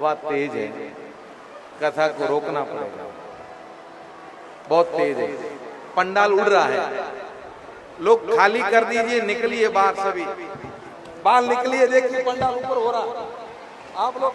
वह तेज है। कथा को रोकना पड़ेगा। बहुत तेज है। पंडाल उड़ रहा है। लोग खाली कर दीजिए, निकलिए बाहर सभी। बाहर निकलिए, देखिए पंडाल ऊपर हो रहा आप लोग